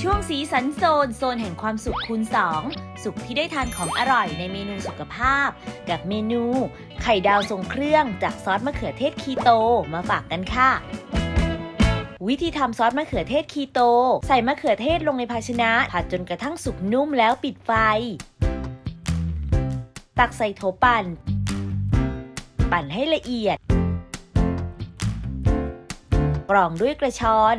ช่วงสีสันโซน โซนแห่งความสุขคูณ 2 สุขที่ได้ทานของอร่อยในเมนูสุขภาพ กับเมนู ไข่ดาวทรงเครื่องจากซอสมะเขือเทศคีโตมาฝากกันค่ะ วิธีทำซอสมะเขือเทศคีโต ใส่มะเขือเทศลงในภาชนะ ผัดจนกระทั่งสุกนุ่มแล้วปิดไฟ ตักใส่โถปั่น ปั่นให้ละเอียด กรองด้วยกระชอน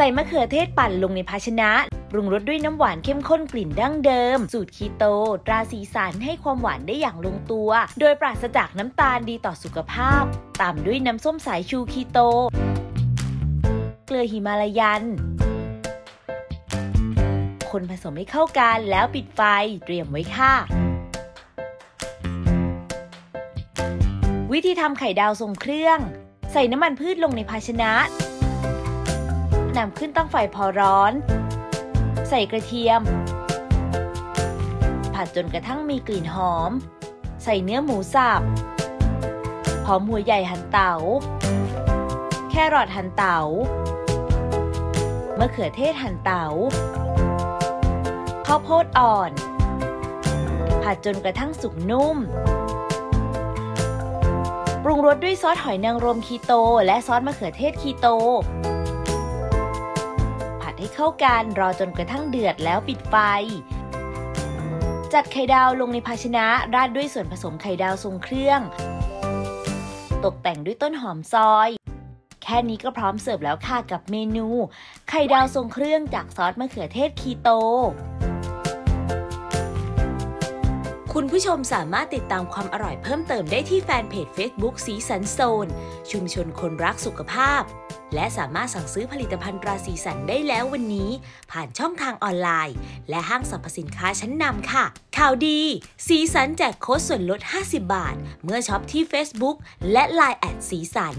ใส่มะเขือเทศปั่นลงในภาชนะปรุงรสด้วยน้ำหวานเข้มข้นกลิ่นดั้งเดิม สูตรคีโต ตราสีสันให้ความหวานได้อย่างลงตัว โดยปราศจากน้ำตาลดีต่อสุขภาพ ตามด้วยน้ำส้มสายชูคีโต เกลือหิมาลายัน คนผสมให้เข้ากันแล้วปิดไฟเตรียมไว้ค่ะ วิธีทำไข่ดาวทรงเครื่อง ใส่น้ำมันพืชลงในภาชนะ นำขึ้นตั้งไฟพอร้อน ใส่กระเทียม ผัดจนกระทั่งมีกลิ่นหอม ใส่เนื้อหมูสับหอมหัวใหญ่หั่นเตา๋า แครอทหั่นเตา๋ามะเขือเทศหั่นเตา๋า ข้าวโพดอ่อน ผัดจนกระทั่งสุกนุ่ม ปรุงรสด้วยซอสหอยนางรมคีโต และซอสมะเขือเทศคีโต ให้เข้ากันรอจนกระทั่งเดือดแล้วปิดไฟ จัดไข่ดาวลงในภาชนะราดด้วยส่วนผสมไข่ดาวทรงเครื่อง ตกแต่งด้วยต้นหอมซอย แค่นี้ก็พร้อมเสิร์ฟแล้วค่ะกับเมนู ไข่ดาวทรงเครื่องจากซอสมะเขือเทศคีโต คุณผู้ชมสามารถติดตามความอร่อยเพิ่มเติมได้ที่ fanpage Facebook สีสันโซน ชุมชนคนรักสุขภาพ และสามารถสั่งซื้อผลิตภัณฑ์ตราสีสันได้แล้ววันนี้ ผ่านช่องทางออนไลน์ และห้างสรรพสินค้าชั้นนำค่ะ ข่าวดี สีสันแจกโค้ดส่วนลด 50 บาท เมื่อช็อปที่ Facebook และ Line add สีสัน